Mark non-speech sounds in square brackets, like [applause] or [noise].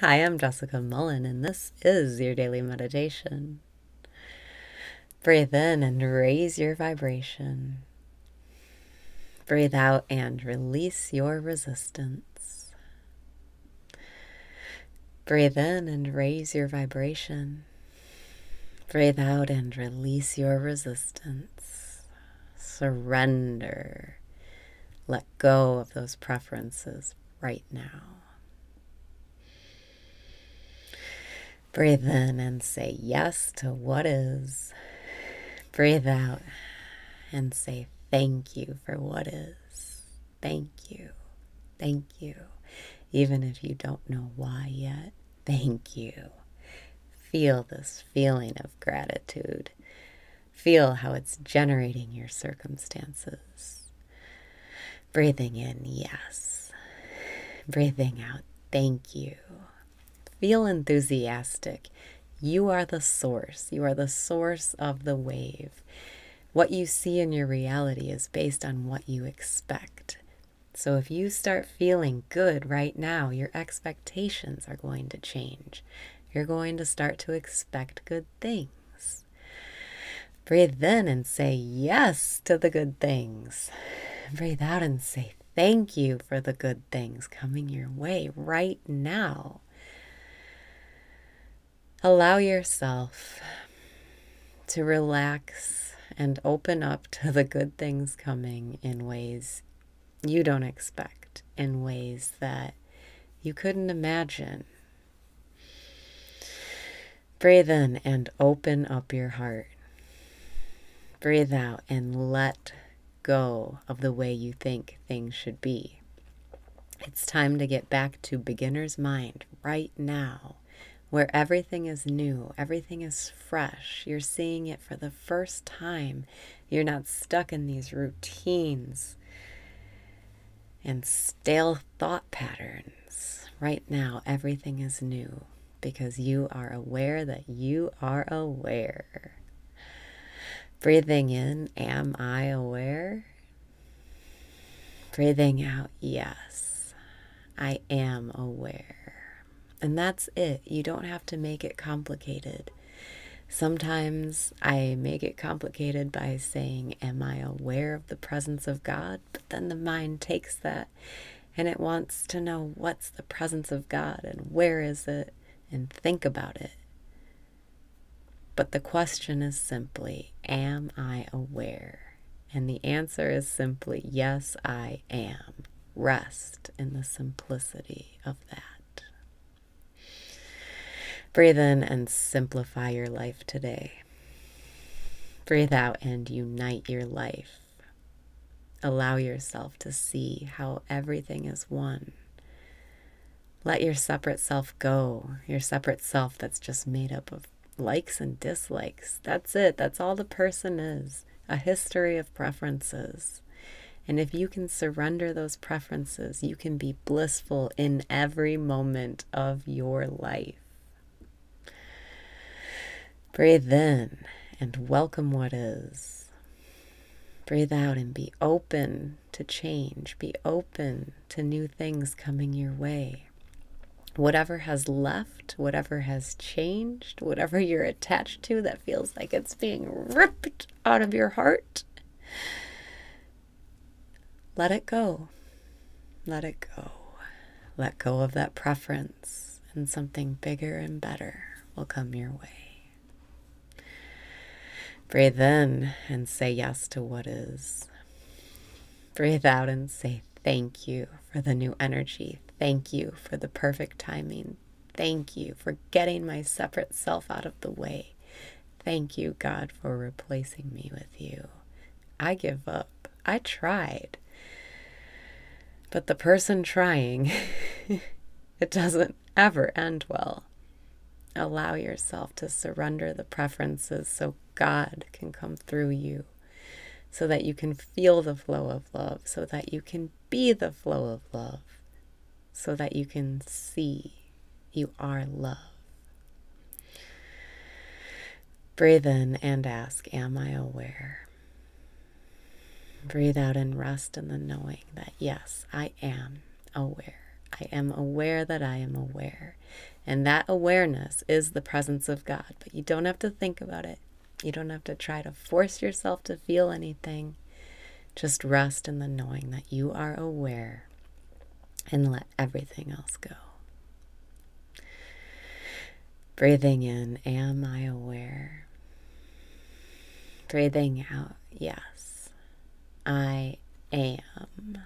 Hi, I'm Jessica Mullen, and this is your daily meditation. Breathe in and raise your vibration. Breathe out and release your resistance. Breathe in and raise your vibration. Breathe out and release your resistance. Surrender. Let go of those preferences right now. Breathe in and say yes to what is. Breathe out and say thank you for what is. Thank you. Thank you. Even if you don't know why yet, thank you. Feel this feeling of gratitude. Feel how it's generating your circumstances. Breathing in, yes. Breathing out, thank you. Feel enthusiastic. You are the source. You are the source of the wave. What you see in your reality is based on what you expect. So if you start feeling good right now, your expectations are going to change. You're going to start to expect good things. Breathe in and say yes to the good things. Breathe out and say thank you for the good things coming your way right now. Allow yourself to relax and open up to the good things coming in ways you don't expect, in ways that you couldn't imagine. Breathe in and open up your heart. Breathe out and let go of the way you think things should be. It's time to get back to beginner's mind right now where everything is new, everything is fresh. You're seeing it for the first time. You're not stuck in these routines and stale thought patterns. Right now, everything is new because you are aware that you are aware. Breathing in, am I aware? Breathing out, yes, I am aware. And that's it. You don't have to make it complicated. Sometimes I make it complicated by saying, Am I aware of the presence of God? But then the mind takes that and it wants to know what's the presence of God and where is it and think about it. But the question is simply, Am I aware? And the answer is simply, Yes, I am. Rest in the simplicity of that. Breathe in and simplify your life today. Breathe out and unite your life. Allow yourself to see how everything is one. Let your separate self go, your separate self that's just made up of likes and dislikes. That's it. That's all the person is a history of preferences. And if you can surrender those preferences, you can be blissful in every moment of your life. Breathe in and welcome what is. Breathe out and be open to change. Be open to new things coming your way. Whatever has left, whatever has changed, whatever you're attached to that feels like it's being ripped out of your heart, let it go. Let it go. Let go of that preference, and something bigger and better will come your way. Breathe in and say yes to what is. Breathe out and say thank you for the new energy. Thank you for the perfect timing. Thank you for getting my separate self out of the way. Thank you, God, for replacing me with you. I give up. I tried. But the person trying, [laughs] it doesn't ever end well. Allow yourself to surrender the preferences so God can come through you, so that you can feel the flow of love, so that you can be the flow of love, so that you can see you are love. Breathe in and ask, Am I aware? Breathe out and rest in the knowing that, yes, I am aware. I am aware that I am aware. And that awareness is the presence of God. But you don't have to think about it, you don't have to try to force yourself to feel anything. Just rest in the knowing that you are aware and let everything else go. Breathing in, am I aware? Breathing out, yes, I am